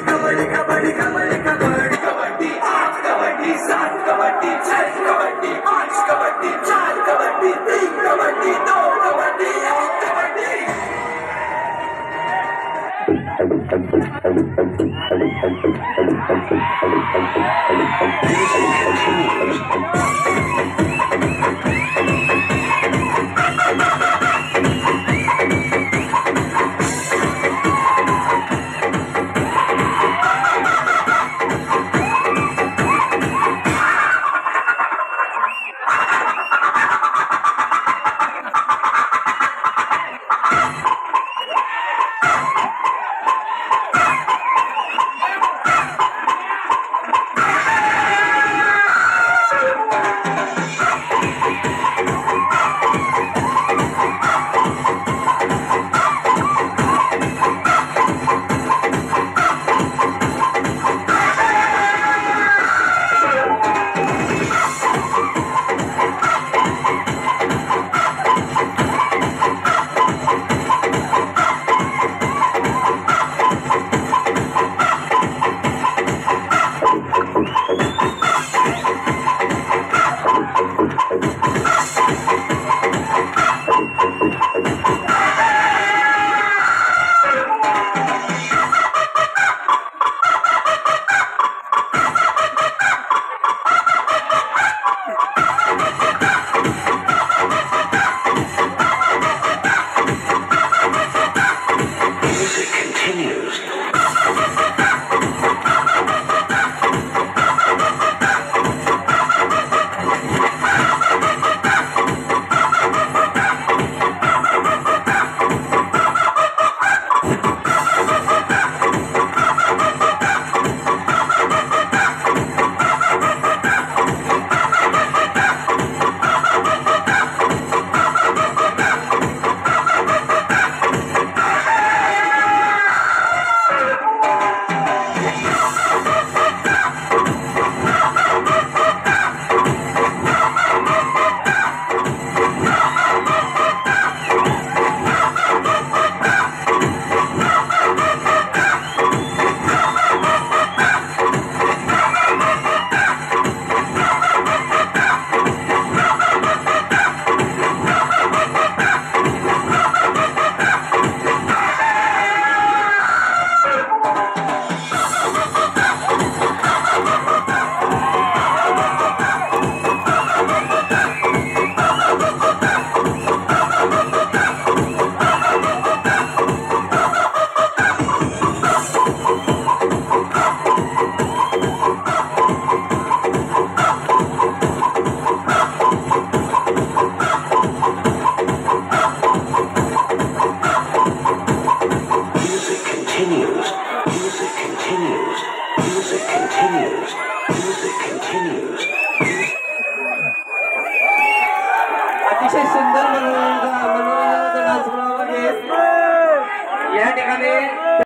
कबड्डी कबड्डी कबड्डी कबड्डी कबड्डी कबड्डी, आठ कबड्डी, सात कबड्डी, छह कबड्डी, पाँच कबड्डी, चार कबड्डी, तीन कबड्डी, दो कबड्डी, एक kabaddi. Music continues. Music continues.